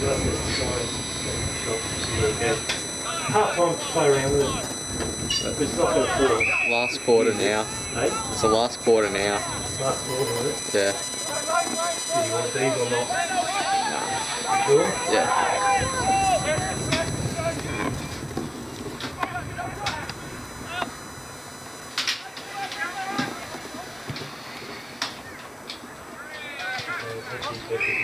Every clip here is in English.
Half time to play around with it. It's not going to fall. Last quarter now. Hey? It's the last quarter now. Last quarter with it. Yeah. Do you want these or not? Sure? Yeah. Oh,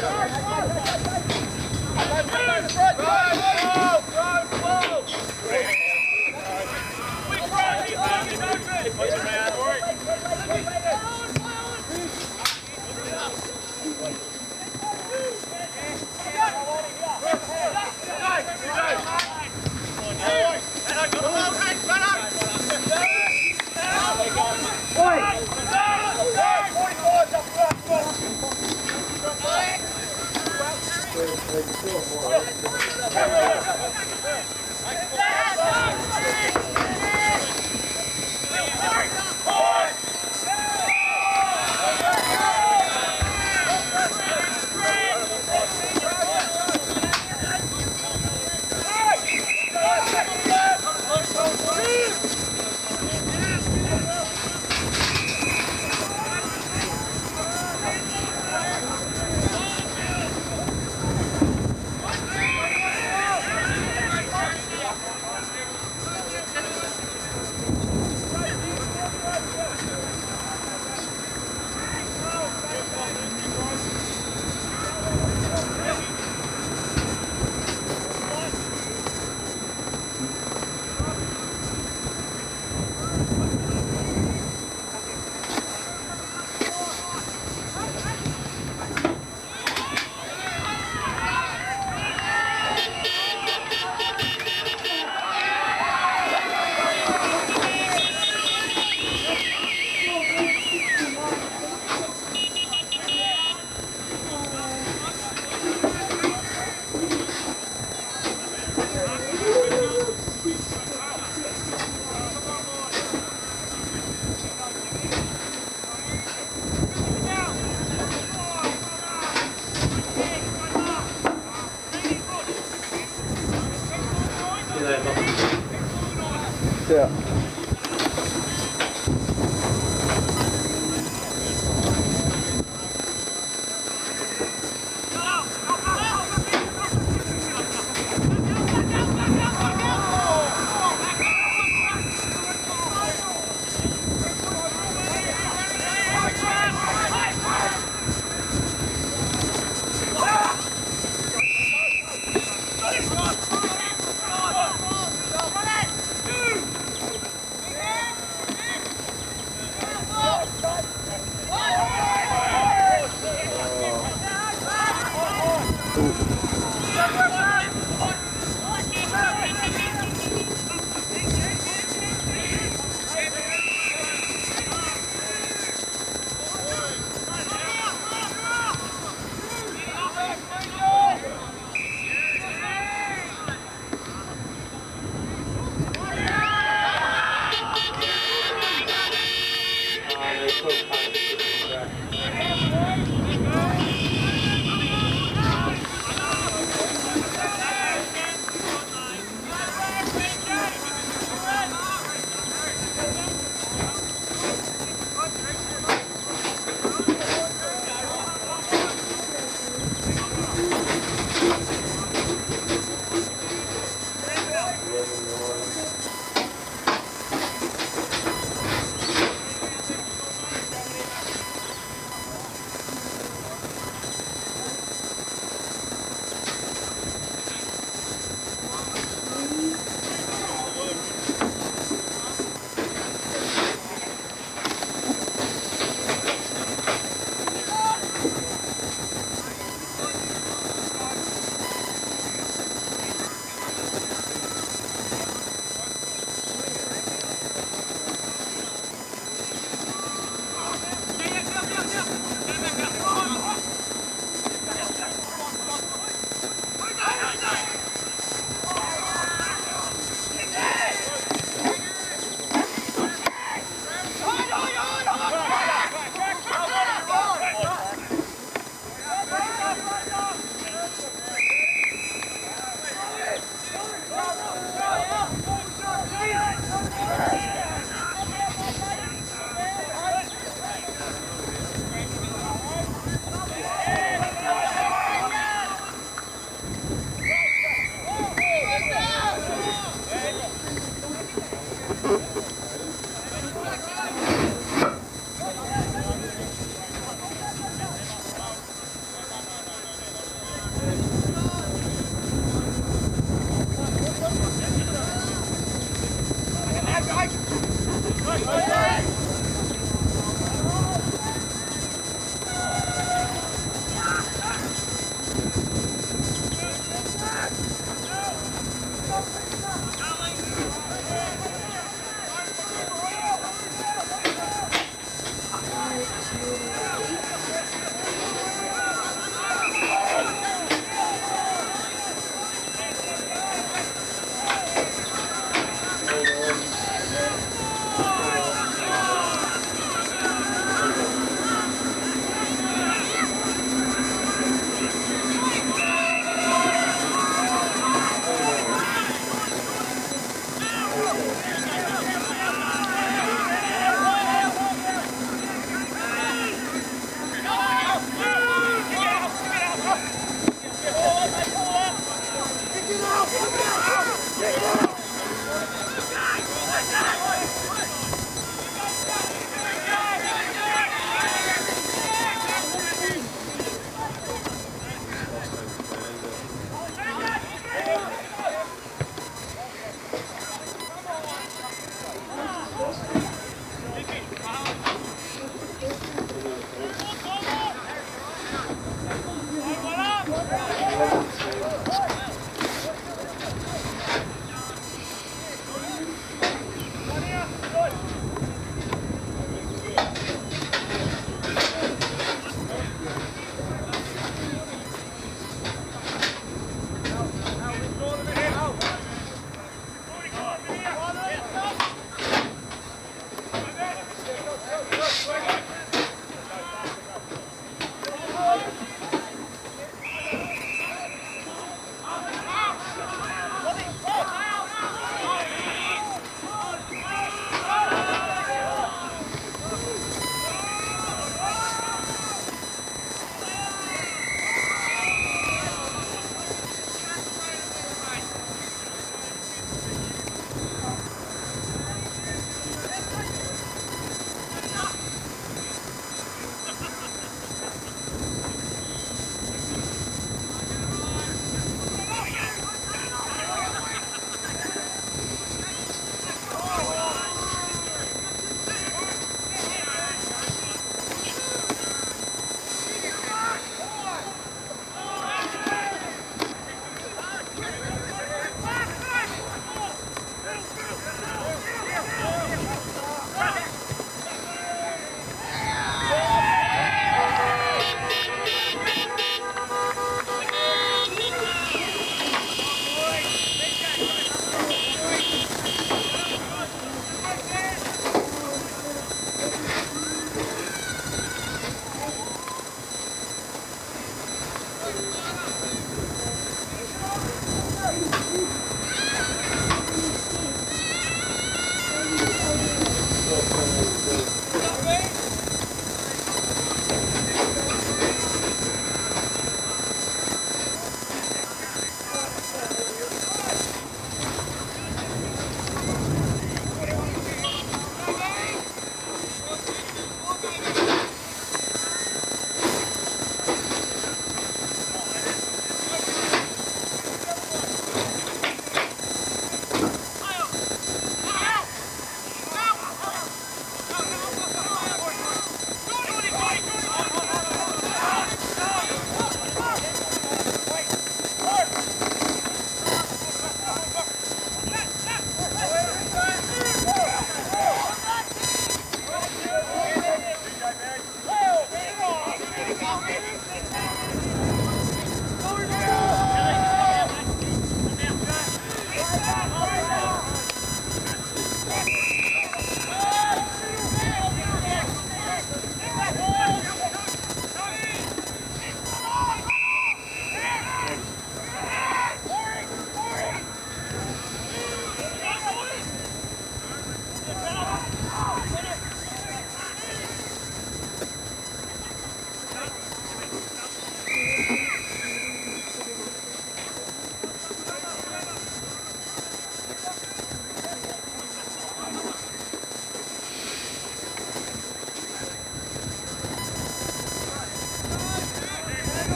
Yeah. Thank you. Ooh.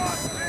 Go,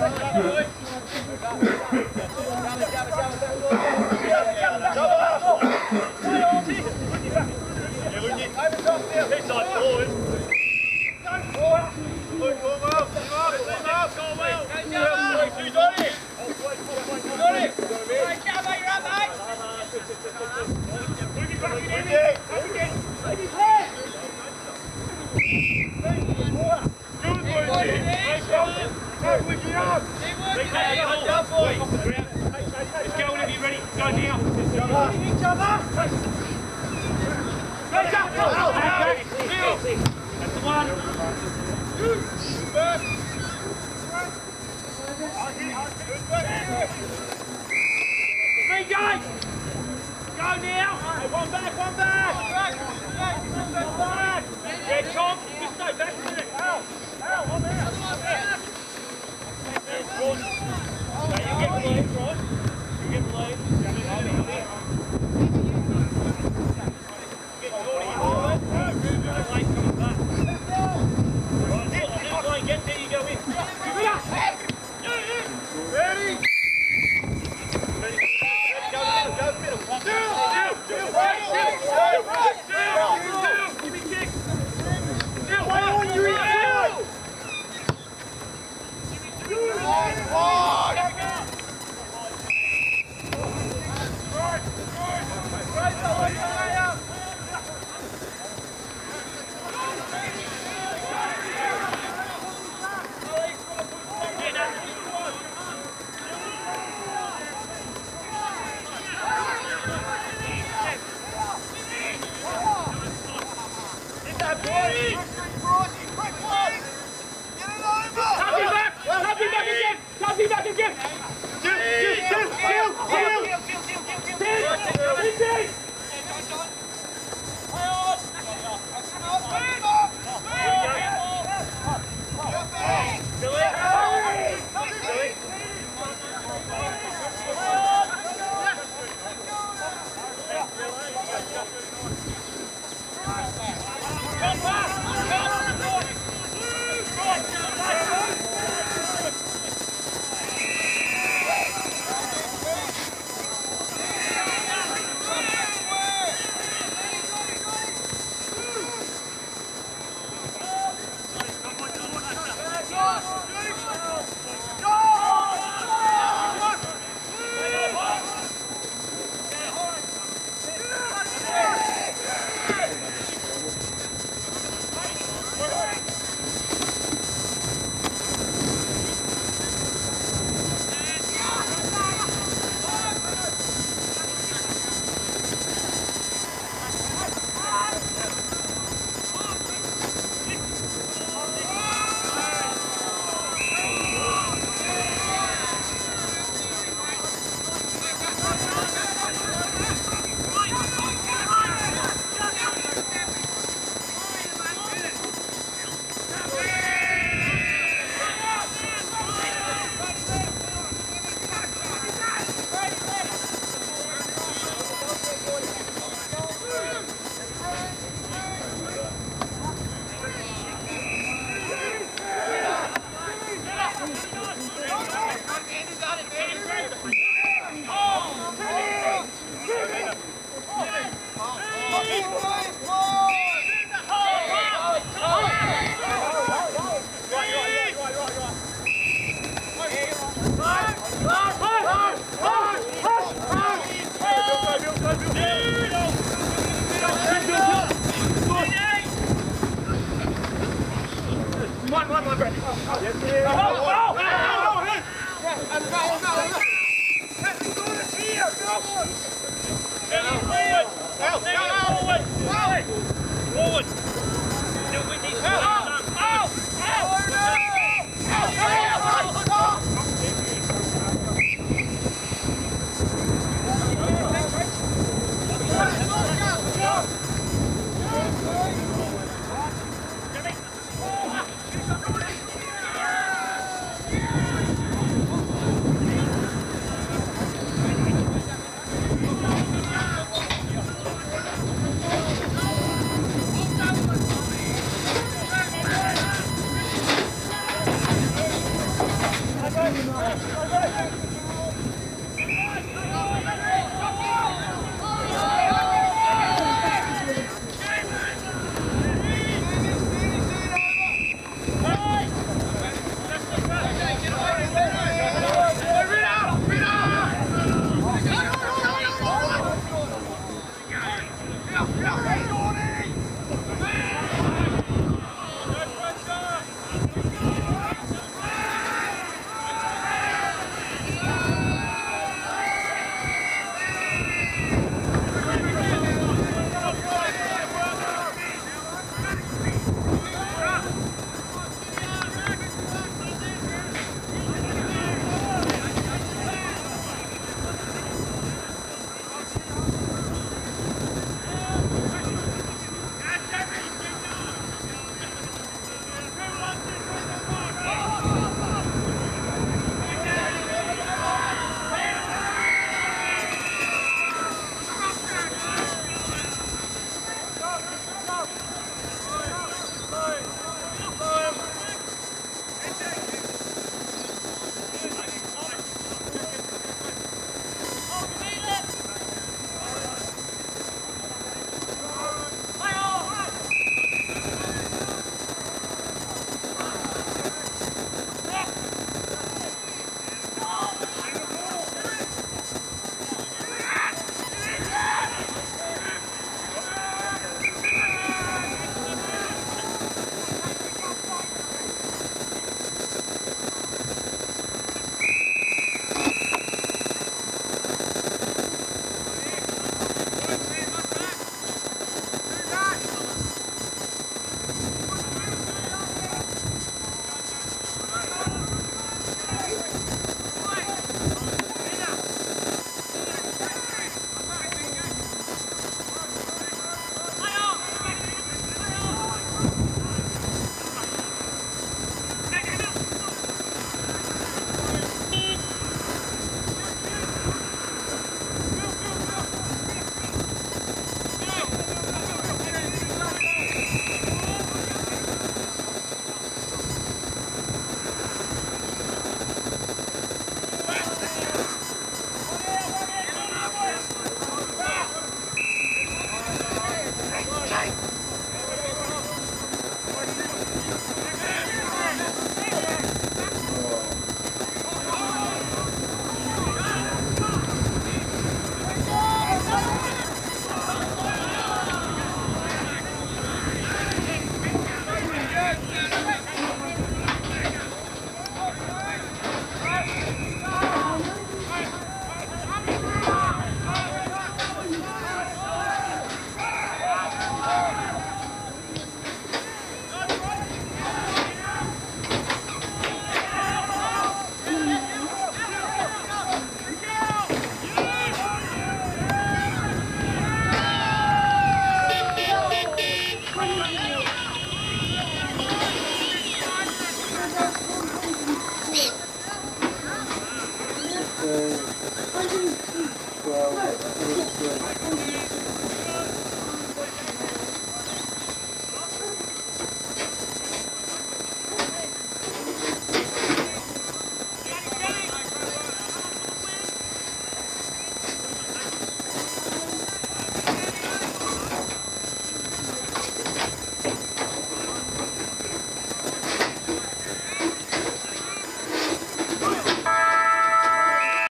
Thank you. up! Let's go, you're ready. Go now. Each one. Three one back, one back! One back.